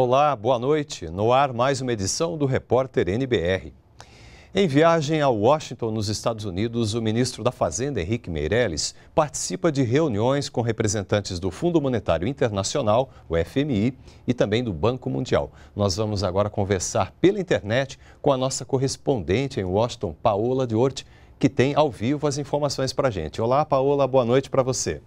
Olá, boa noite. No ar, mais uma edição do Repórter NBR. Em viagem a Washington, nos Estados Unidos, o ministro da Fazenda, Henrique Meirelles, participa de reuniões com representantes do Fundo Monetário Internacional, o FMI, e também do Banco Mundial. Nós vamos agora conversar pela internet com a nossa correspondente em Washington, Paola de Orte, que tem ao vivo as informações para a gente. Olá, Paola, boa noite para você.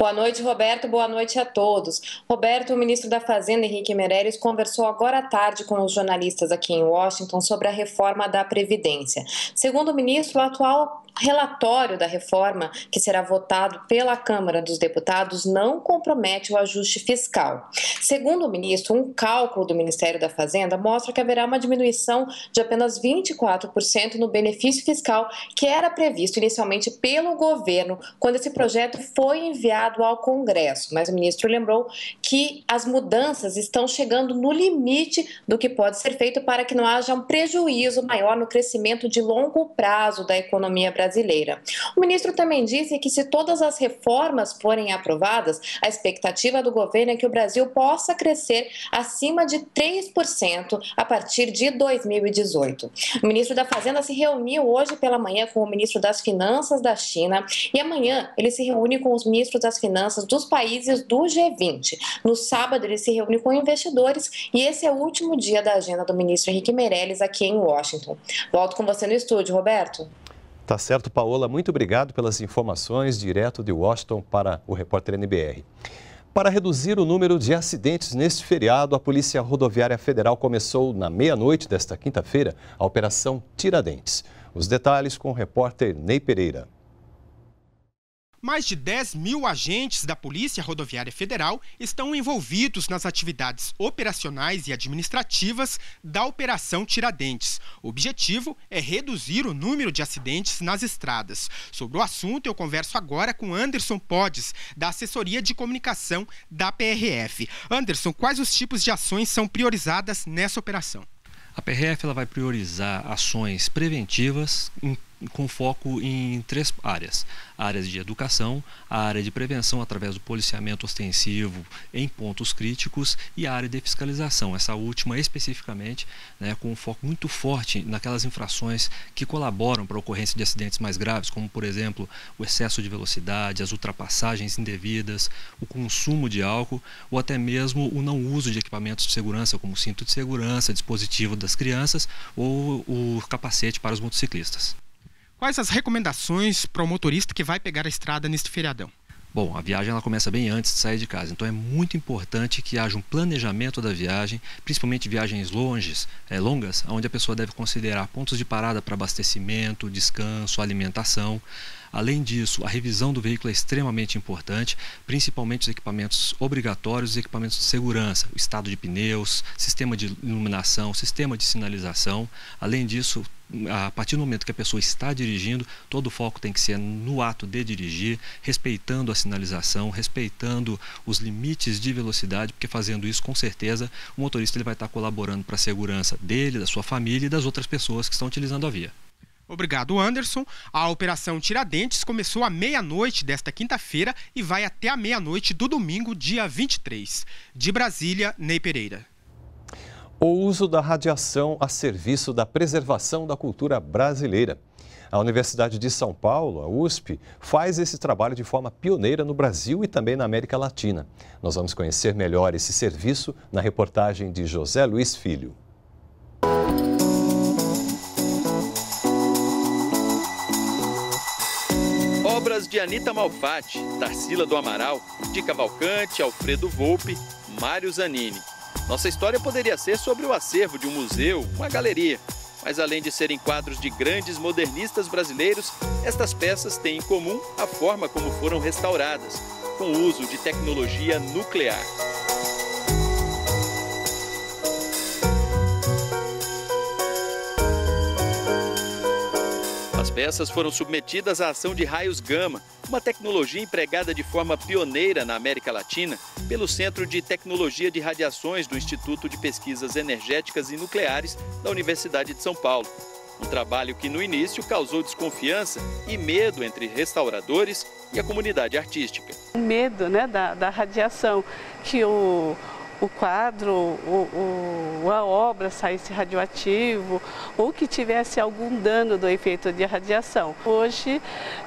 Boa noite, Roberto. Boa noite a todos. Roberto, o ministro da Fazenda, Henrique Meirelles, conversou agora à tarde com os jornalistas aqui em Washington sobre a reforma da Previdência. Segundo o ministro, o atual relatório da reforma, que será votado pela Câmara dos Deputados, não compromete o ajuste fiscal. Segundo o ministro, um cálculo do Ministério da Fazenda mostra que haverá uma diminuição de apenas 24% no benefício fiscal que era previsto inicialmente pelo governo quando esse projeto foi enviado ao Congresso. Mas o ministro lembrou que as mudanças estão chegando no limite do que pode ser feito para que não haja um prejuízo maior no crescimento de longo prazo da economia brasileira brasileira. O ministro também disse que se todas as reformas forem aprovadas, a expectativa do governo é que o Brasil possa crescer acima de 3% a partir de 2018. O ministro da Fazenda se reuniu hoje pela manhã com o ministro das Finanças da China e amanhã ele se reúne com os ministros das Finanças dos países do G20. No sábado ele se reúne com investidores e esse é o último dia da agenda do ministro Henrique Meirelles aqui em Washington. Volto com você no estúdio, Roberto. Tá certo, Paola. Muito obrigado pelas informações direto de Washington para o repórter NBR. Para reduzir o número de acidentes neste feriado, a Polícia Rodoviária Federal começou na meia-noite desta quinta-feira a Operação Tiradentes. Os detalhes com o repórter Ney Pereira. Mais de 10 mil agentes da Polícia Rodoviária Federal estão envolvidos nas atividades operacionais e administrativas da Operação Tiradentes. O objetivo é reduzir o número de acidentes nas estradas. Sobre o assunto, eu converso agora com Anderson Podes, da Assessoria de Comunicação da PRF. Anderson, quais os tipos de ações são priorizadas nessa operação? A PRF ela vai priorizar ações preventivas com foco em três áreas: áreas de educação, a área de prevenção através do policiamento ostensivo em pontos críticos e a área de fiscalização. Essa última especificamente, né, com um foco muito forte naquelas infrações que colaboram para a ocorrência de acidentes mais graves, como por exemplo o excesso de velocidade, as ultrapassagens indevidas, o consumo de álcool ou até mesmo o não uso de equipamentos de segurança, como cinto de segurança, dispositivo das crianças ou o capacete para os motociclistas. Quais as recomendações para o motorista que vai pegar a estrada neste feriadão? Bom, a viagem ela começa bem antes de sair de casa, então é muito importante que haja um planejamento da viagem, principalmente viagens longes, é, longas, onde a pessoa deve considerar pontos de parada para abastecimento, descanso, alimentação. Além disso, a revisão do veículo é extremamente importante, principalmente os equipamentos obrigatórios e equipamentos de segurança, o estado de pneus, sistema de iluminação, sistema de sinalização. Além disso, a partir do momento que a pessoa está dirigindo, todo o foco tem que ser no ato de dirigir, respeitando a sinalização, respeitando os limites de velocidade, porque fazendo isso, com certeza, o motorista ele vai estar colaborando para a segurança dele, da sua família e das outras pessoas que estão utilizando a via. Obrigado, Anderson. A Operação Tiradentes começou à meia-noite desta quinta-feira e vai até a meia-noite do domingo, dia 23. De Brasília, Ney Pereira o uso da radiação a serviço da preservação da cultura brasileira. A Universidade de São Paulo, a USP, faz esse trabalho de forma pioneira no Brasil e também na América Latina. Nós vamos conhecer melhor esse serviço na reportagem de José Luiz Filho. Obras de Anita Malfatti, Tarsila do Amaral, de Cavalcante, Alfredo Volpe, Mário Zanini. Nossa história poderia ser sobre o acervo de um museu, uma galeria. Mas além de serem quadros de grandes modernistas brasileiros, estas peças têm em comum a forma como foram restauradas, com o uso de tecnologia nuclear. As peças foram submetidas à ação de raios gama, uma tecnologia empregada de forma pioneira na América Latina pelo Centro de Tecnologia de Radiações do Instituto de Pesquisas Energéticas e Nucleares da Universidade de São Paulo. Um trabalho que no início causou desconfiança e medo entre restauradores e a comunidade artística. O medo né, da, da radiação que o o quadro, o, o, a obra saísse radioativo ou que tivesse algum dano do efeito de radiação. Hoje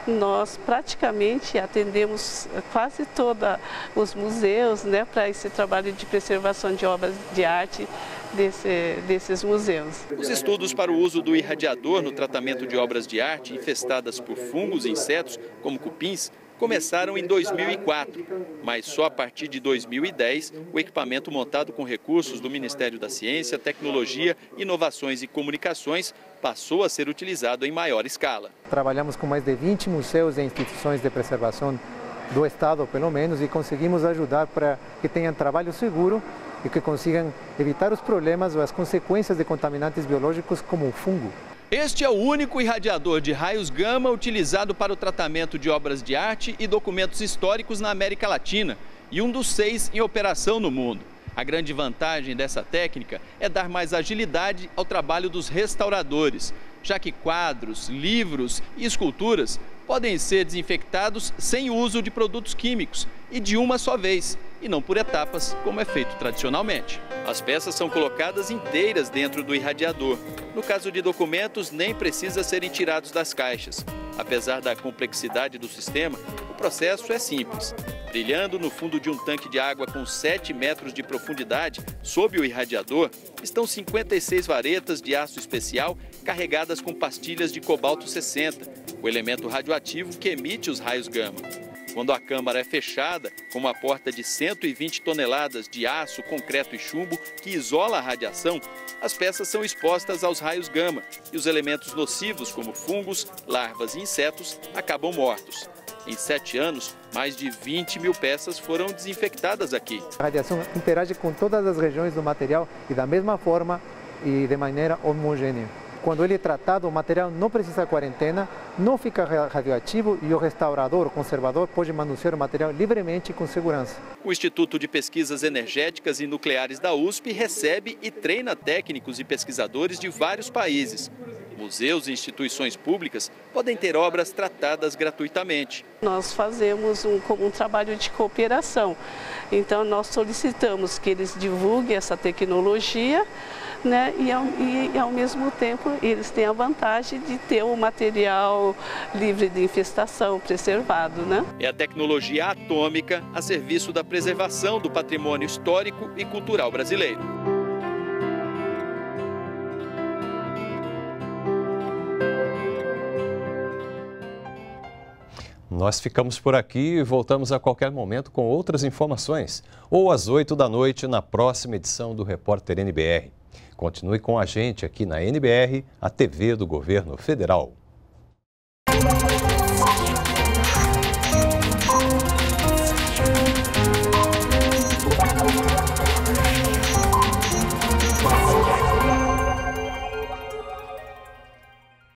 nós praticamente atendemos quase todos os museus né, para esse trabalho de preservação de obras de arte Desse, desses museus. Os estudos para o uso do irradiador no tratamento de obras de arte infestadas por fungos e insetos, como cupins, começaram em 2004, mas só a partir de 2010 o equipamento montado com recursos do Ministério da Ciência, Tecnologia, Inovações e Comunicações passou a ser utilizado em maior escala. Trabalhamos com mais de 20 museus e instituições de preservação do Estado, pelo menos, e conseguimos ajudar para que tenham trabalho seguro e que consigam evitar os problemas ou as consequências de contaminantes biológicos como o fungo. Este é o único irradiador de raios gama utilizado para o tratamento de obras de arte e documentos históricos na América Latina e um dos seis em operação no mundo. A grande vantagem dessa técnica é dar mais agilidade ao trabalho dos restauradores, já que quadros, livros e esculturas podem ser desinfectados sem uso de produtos químicos e de uma só vez, e não por etapas, como é feito tradicionalmente. As peças são colocadas inteiras dentro do irradiador. No caso de documentos, nem precisa serem tirados das caixas. Apesar da complexidade do sistema, o processo é simples. Brilhando no fundo de um tanque de água com 7 metros de profundidade, sob o irradiador, estão 56 varetas de aço especial carregadas com pastilhas de cobalto 60, o elemento radioativo que emite os raios gama. Quando a câmara é fechada, com uma porta de 120 toneladas de aço, concreto e chumbo que isola a radiação, as peças são expostas aos raios gama e os elementos nocivos, como fungos, larvas e insetos, acabam mortos. Em sete anos, mais de 20 mil peças foram desinfectadas aqui. A radiação interage com todas as regiões do material e da mesma forma e de maneira homogênea. Quando ele é tratado, o material não precisa de quarentena, não fica radioativo e o restaurador, o conservador, pode manusear o material livremente e com segurança. O Instituto de Pesquisas Energéticas e Nucleares da USP recebe e treina técnicos e pesquisadores de vários países. Museus e instituições públicas podem ter obras tratadas gratuitamente. Nós fazemos um, um trabalho de cooperação, então nós solicitamos que eles divulguem essa tecnologia né? E ao, e, ao mesmo tempo eles têm a vantagem de ter o material livre de infestação, preservado. Né? É a tecnologia atômica a serviço da preservação do patrimônio histórico e cultural brasileiro. Nós ficamos por aqui e voltamos a qualquer momento com outras informações, ou às 8 da noite na próxima edição do Repórter NBR. Continue com a gente aqui na NBR, a TV do Governo Federal.